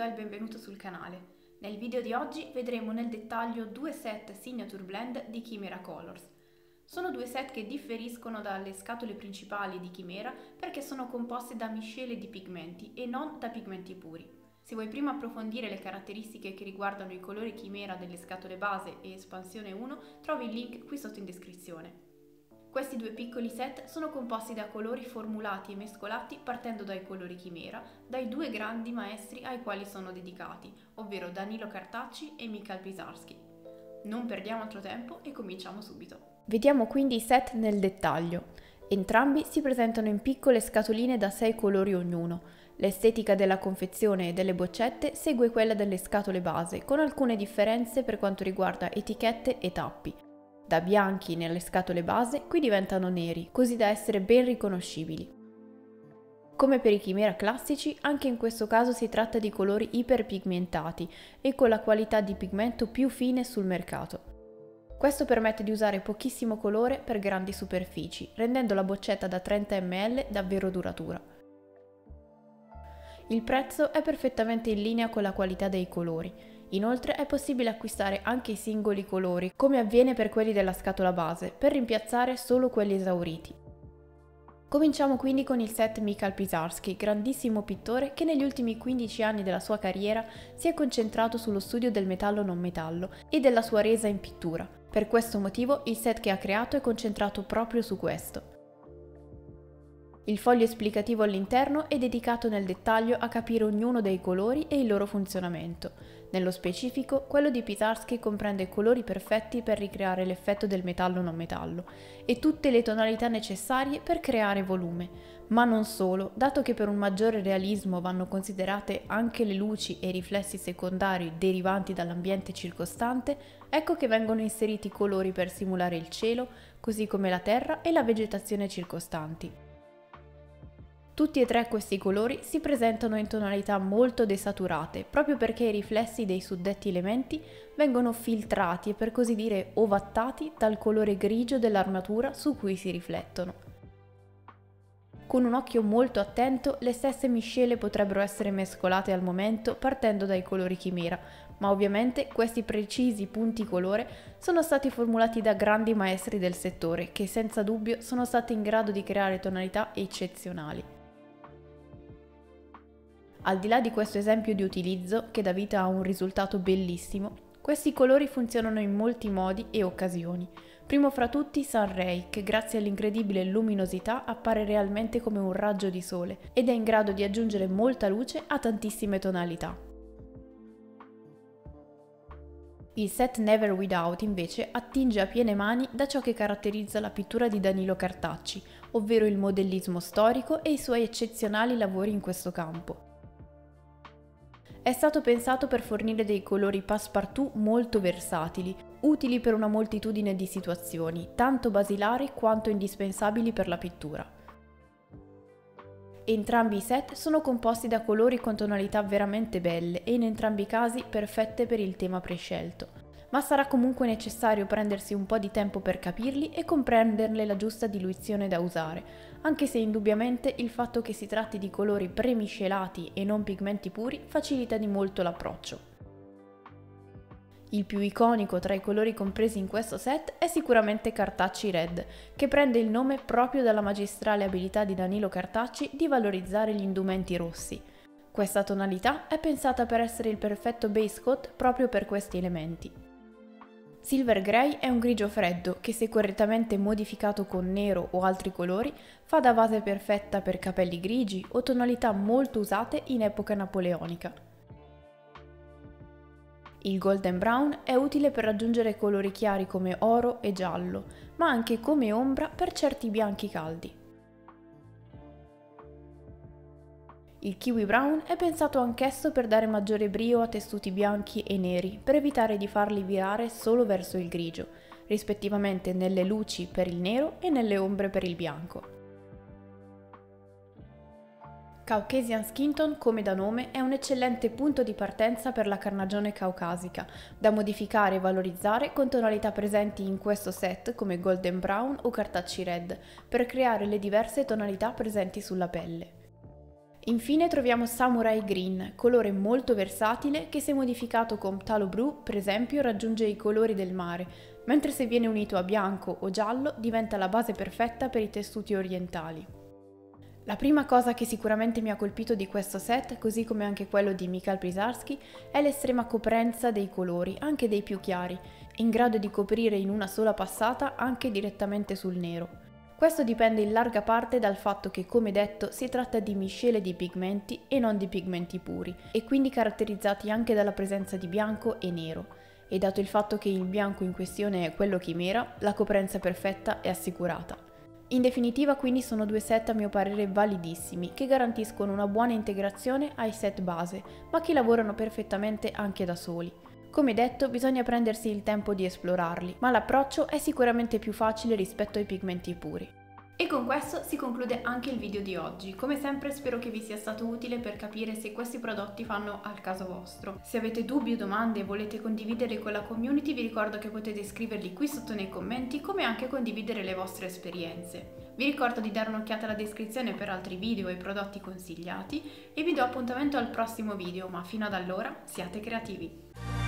Do il benvenuto sul canale. Nel video di oggi vedremo nel dettaglio due set Signature Blend di Chimera Colors. Sono due set che differiscono dalle scatole principali di Chimera perché sono composti da miscele di pigmenti e non da pigmenti puri. Se vuoi prima approfondire le caratteristiche che riguardano i colori Chimera delle scatole base e espansione 1, trovi il link qui sotto in descrizione. Questi due piccoli set sono composti da colori formulati e mescolati partendo dai colori chimera, dai due grandi maestri ai quali sono dedicati, ovvero Danilo Cartacci e Mikhail Pisarski. Non perdiamo altro tempo e cominciamo subito. Vediamo quindi i set nel dettaglio. Entrambi si presentano in piccole scatoline da 6 colori ognuno. L'estetica della confezione e delle boccette segue quella delle scatole base, con alcune differenze per quanto riguarda etichette e tappi. Da bianchi nelle scatole base, qui diventano neri, così da essere ben riconoscibili. Come per i chimera classici, anche in questo caso si tratta di colori iperpigmentati e con la qualità di pigmento più fine sul mercato. Questo permette di usare pochissimo colore per grandi superfici, rendendo la boccetta da 30 ml davvero duratura. Il prezzo è perfettamente in linea con la qualità dei colori, Inoltre è possibile acquistare anche i singoli colori, come avviene per quelli della scatola base, per rimpiazzare solo quelli esauriti. Cominciamo quindi con il set Mikhail Pisarski, grandissimo pittore che negli ultimi 15 anni della sua carriera si è concentrato sullo studio del metallo non metallo e della sua resa in pittura. Per questo motivo il set che ha creato è concentrato proprio su questo. Il foglio esplicativo all'interno è dedicato nel dettaglio a capire ognuno dei colori e il loro funzionamento. Nello specifico, quello di Pisarski comprende colori perfetti per ricreare l'effetto del metallo non metallo e tutte le tonalità necessarie per creare volume, ma non solo, dato che per un maggiore realismo vanno considerate anche le luci e i riflessi secondari derivanti dall'ambiente circostante, ecco che vengono inseriti colori per simulare il cielo, così come la terra e la vegetazione circostanti. Tutti e tre questi colori si presentano in tonalità molto desaturate, proprio perché i riflessi dei suddetti elementi vengono filtrati e per così dire ovattati dal colore grigio dell'armatura su cui si riflettono. Con un occhio molto attento, le stesse miscele potrebbero essere mescolate al momento partendo dai colori chimera, ma ovviamente questi precisi punti colore sono stati formulati da grandi maestri del settore che senza dubbio sono stati in grado di creare tonalità eccezionali. Al di là di questo esempio di utilizzo, che dà vita a un risultato bellissimo, questi colori funzionano in molti modi e occasioni. Primo fra tutti Sunray, che grazie all'incredibile luminosità appare realmente come un raggio di sole ed è in grado di aggiungere molta luce a tantissime tonalità. Il set Never Without invece attinge a piene mani da ciò che caratterizza la pittura di Danilo Cartacci, ovvero il modellismo storico e i suoi eccezionali lavori in questo campo. È stato pensato per fornire dei colori passepartout molto versatili, utili per una moltitudine di situazioni, tanto basilari quanto indispensabili per la pittura. Entrambi i set sono composti da colori con tonalità veramente belle e in entrambi i casi perfette per il tema prescelto ma sarà comunque necessario prendersi un po' di tempo per capirli e comprenderle la giusta diluizione da usare, anche se indubbiamente il fatto che si tratti di colori premiscelati e non pigmenti puri facilita di molto l'approccio. Il più iconico tra i colori compresi in questo set è sicuramente Cartacci Red, che prende il nome proprio dalla magistrale abilità di Danilo Cartacci di valorizzare gli indumenti rossi. Questa tonalità è pensata per essere il perfetto base coat proprio per questi elementi. Silver Grey è un grigio freddo che se correttamente modificato con nero o altri colori fa da base perfetta per capelli grigi o tonalità molto usate in epoca napoleonica. Il golden brown è utile per raggiungere colori chiari come oro e giallo, ma anche come ombra per certi bianchi caldi. Il kiwi brown è pensato anch'esso per dare maggiore brio a tessuti bianchi e neri, per evitare di farli virare solo verso il grigio, rispettivamente nelle luci per il nero e nelle ombre per il bianco. Caucasian Skin Tone, come da nome, è un eccellente punto di partenza per la carnagione caucasica, da modificare e valorizzare con tonalità presenti in questo set come Golden Brown o Cartacci Red, per creare le diverse tonalità presenti sulla pelle. Infine troviamo Samurai Green, colore molto versatile che se modificato con Ptalo Blu, per esempio, raggiunge i colori del mare, mentre se viene unito a bianco o giallo diventa la base perfetta per i tessuti orientali. La prima cosa che sicuramente mi ha colpito di questo set, così come anche quello di Mikhail Prisarski, è l'estrema coprenza dei colori, anche dei più chiari, in grado di coprire in una sola passata anche direttamente sul nero. Questo dipende in larga parte dal fatto che, come detto, si tratta di miscele di pigmenti e non di pigmenti puri, e quindi caratterizzati anche dalla presenza di bianco e nero. E dato il fatto che il bianco in questione è quello chimera, la coprenza perfetta è assicurata. In definitiva quindi sono due set a mio parere validissimi, che garantiscono una buona integrazione ai set base, ma che lavorano perfettamente anche da soli. Come detto, bisogna prendersi il tempo di esplorarli, ma l'approccio è sicuramente più facile rispetto ai pigmenti puri. E con questo si conclude anche il video di oggi. Come sempre spero che vi sia stato utile per capire se questi prodotti fanno al caso vostro. Se avete dubbi o domande e volete condividere con la community vi ricordo che potete scriverli qui sotto nei commenti come anche condividere le vostre esperienze. Vi ricordo di dare un'occhiata alla descrizione per altri video e prodotti consigliati e vi do appuntamento al prossimo video, ma fino ad allora siate creativi!